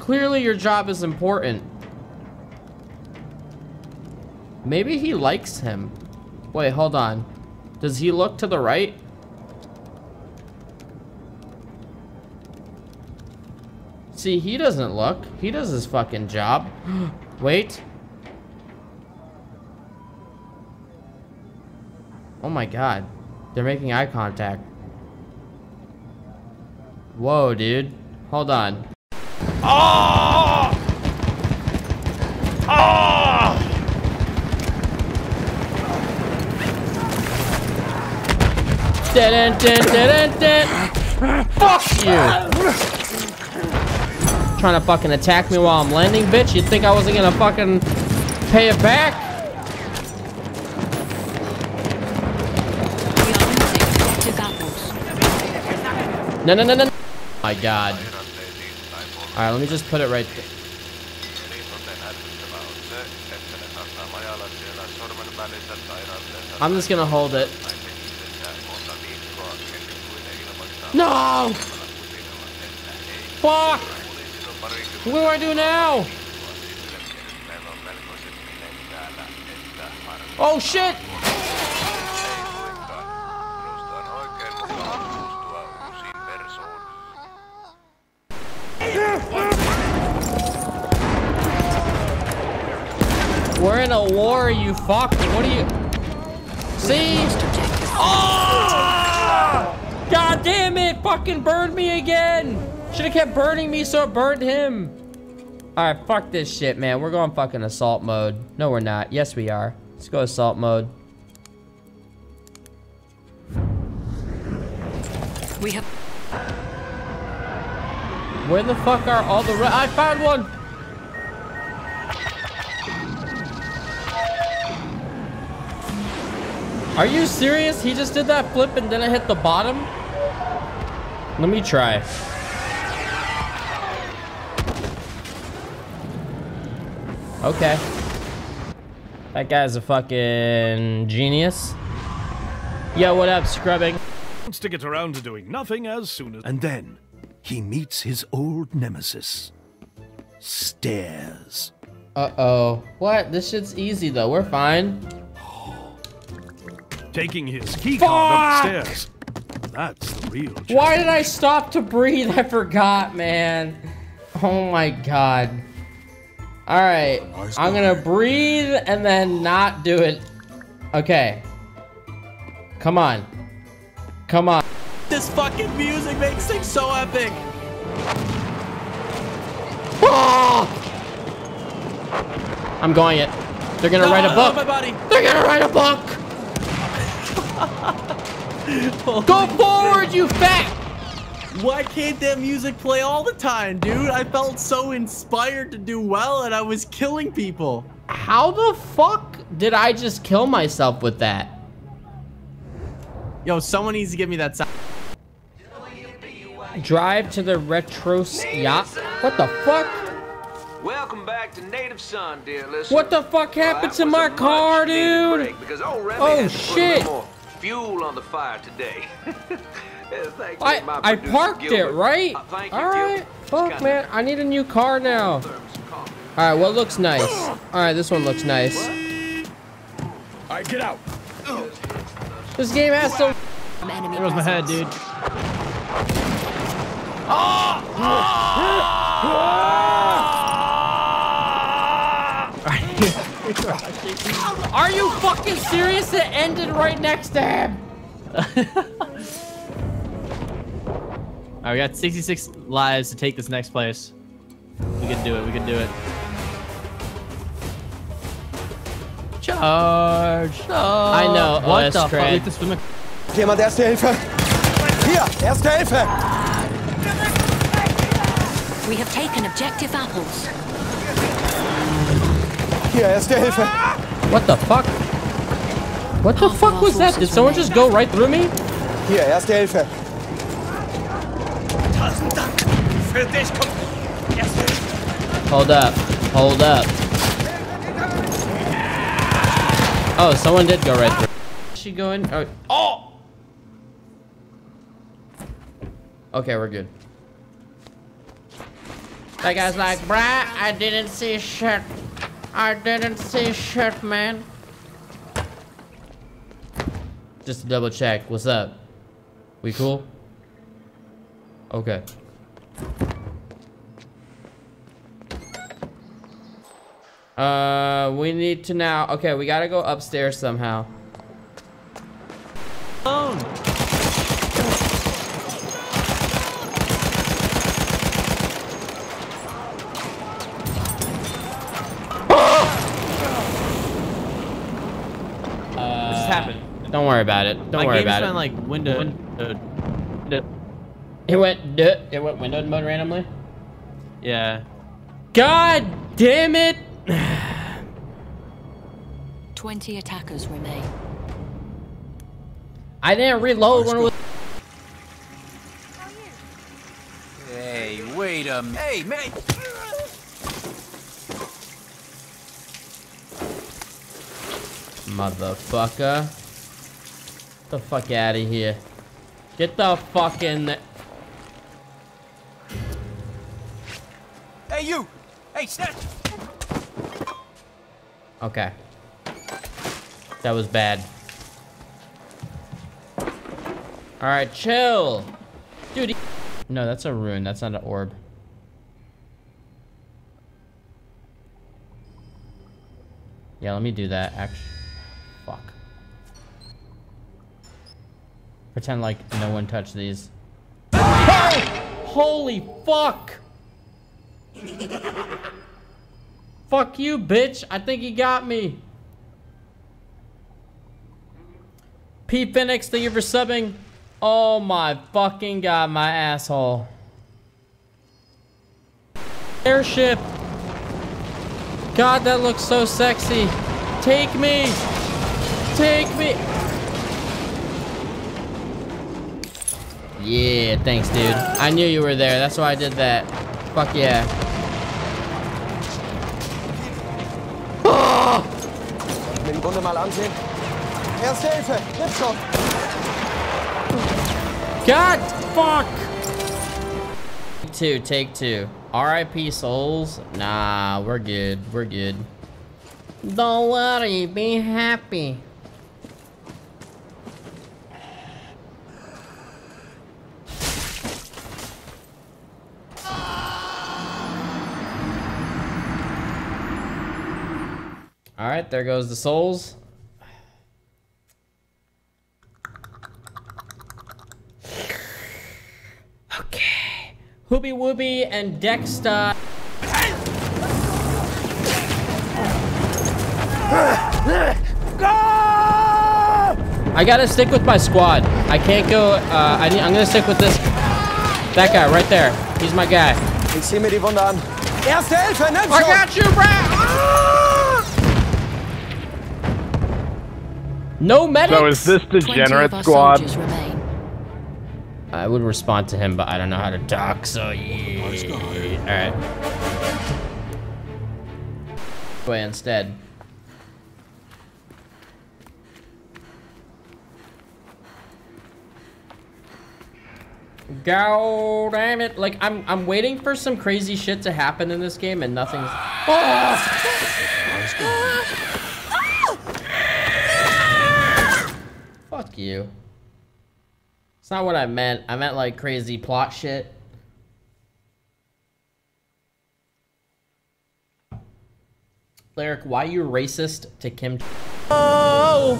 Clearly your job is important. Maybe he likes him. Wait, hold on. Does he look to the right? See, he doesn't look. He does his fucking job. Wait. Oh my god. They're making eye contact. Whoa, dude. Hold on. Oh! Oh! Dun, dun, dun, dun. Fuck you! Trying to fucking attack me while I'm landing, bitch? You think I wasn't gonna fucking pay it back? No, no, no, no. My god. Alright, let me just put it right there. I'm just gonna hold it. No! Fuck! What do I do now? Oh shit! War, you fuck. What are you? See? Oh! God damn it! Fucking burned me again! Should have kept burning me so it burned him. Alright, fuck this shit, man. We're going fucking assault mode. No, we're not. Yes, we are. Let's go assault mode. We have Where the fuck are all the I found one! Are you serious? He just did that flip and then I hit the bottom? Let me try. Okay. That guy's a fucking genius. Yo, what up, scrubbing? Wants to get around to doing nothing as soon as. And then he meets his old nemesis, Stairs. Uh-oh. What? This shit's easy, though. We're fine. Taking his keycard upstairs. That's the real challenge. Why did I stop to breathe? I forgot, man. Oh my god. Alright. I'm gonna breathe and then not do it. Okay. Come on. Come on. This fucking music makes things so epic. Ah! I'm going it. They're gonna write a No, book. My body. They're gonna write a book. Go forward, you fat. Why can't that music play all the time, dude? I felt so inspired to do well and I was killing people. How the fuck did I just kill myself with that? Yo, someone needs to give me that sound. Drive to the retro yacht. What the fuck? Welcome back to Native Son, dear listener. What the fuck happened to my car, dude? Because old Remy Oh, had to shit. Little more fuel on the fire today. I I producer, parked it right. Uh, thank you, All right. Gilbert. Fuck, man. kinda- I need a new car now. Thermos of coffee. All right. What looks nice? All right. This one looks nice. All right, get out. This game has some. enemy There goes my head, presence. dude. Ah! Ah! Ah! Are you fucking serious? It ended right next to him. Alright, we got 66 lives to take this next place. We can do it, we can do it. Charge! I know, What OS the fuck? We cred. have to swim ac- Jemand Erste Hilfe? Hier, Erste Hilfe! We have taken objective apples. Hier, Erste Hilfe! What the fuck? What the fuck was that? Did someone just go right through me? Hier, Erste Hilfe! Hold up. Hold up. Oh, someone did go right through. She going? Oh. oh! Okay, we're good. That guy's like, bruh, I didn't see shit. I didn't see shit, man. Just to double check. What's up? We cool? Okay. Uh, we need to now. Okay, we gotta go upstairs somehow. Alone. Uh, What just happened? Don't worry about it. Don't My worry about just it. went like window. it went. duh, It went windowed mode randomly. yeah. God damn it! 20 attackers remain. I didn't reload when it was. Hey, wait a minute. Hey, man. Motherfucker. Get the fuck out of here. Get the fucking. Hey, you. Hey, snatch. Okay. That was bad. Alright, chill. Dude. No, that's a rune. That's not an orb. Yeah, let me do that. Actually. Pretend like no one touched these. Holy fuck! Fuck you, bitch. I think he got me. P Phoenix, thank you for subbing. Oh my fucking god, my asshole. Airship. God, that looks so sexy. Take me. Take me. Yeah, thanks, dude. I knew you were there. That's why I did that. Fuck yeah. Schon. God, fuck. Take two, take two. R.I.P. souls. Nah, we're good. We're good. Don't worry, be happy. All right, there goes the souls. Okay. Hoobie Wooby and Dexter. I gotta stick with my squad. I can't go. Uh, I need, I'm gonna stick with this. That guy right there. He's my guy. Ich zieh mir die Wunde an. Erste Hilfe, nimm I got you, bro. No medics. So is this degenerate squad? I would respond to him, but I don't know how to talk, so yeah. Alright. Way instead. God damn it. Like, I'm I'm waiting for some crazy shit to happen in this game and nothing's. Fuck It's not what I meant. I meant like crazy plot shit. Lirik, why you racist to Kim? Oh!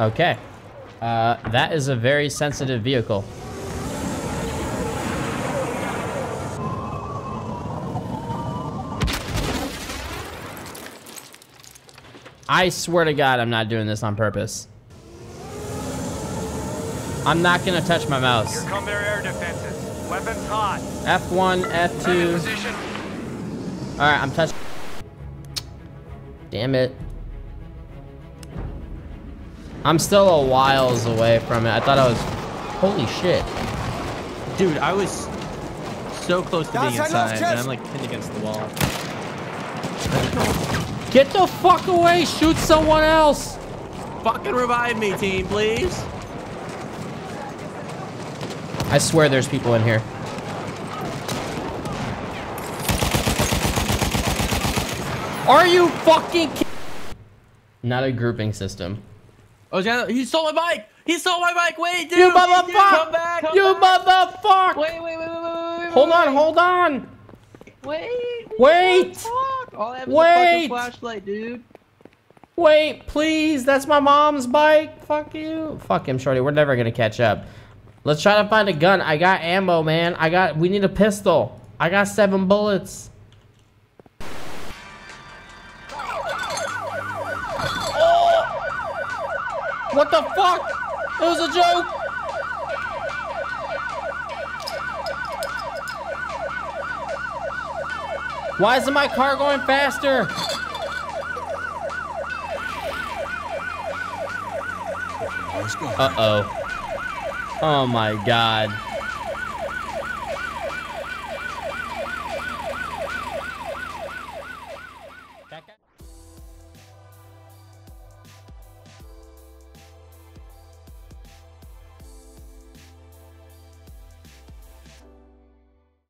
Okay. Uh, that is a very sensitive vehicle. I swear to God, I'm not doing this on purpose. I'm not gonna touch my mouse. come their air defenses. Weapons hot. F1, F2. Alright, I'm touching. Damn it. I'm still a whiles away from it. I thought I was. Holy shit. Dude, I was so close to being inside, and I'm like pinned against the wall. Get the fuck away! Shoot someone else! Fucking revive me, team, please. I swear there's people in here. Are you fucking ki- Not a grouping system. Oh, yeah, he stole my bike. He stole my bike. Wait, dude. You Dude, come back. come You back. motherfucker! Wait, wait, wait, wait, wait, wait. Hold wait, on, hold on! Wait. Wait! All I have is a Wait. fucking flashlight, dude. Wait, please, that's my mom's bike. Fuck you. Fuck him, Shorty. We're never gonna catch up. Let's try to find a gun. I got ammo, man. I got, we need a pistol. I got seven bullets. Oh! What the fuck? It was a joke. Why isn't my car going faster? Uh-oh. Oh my god.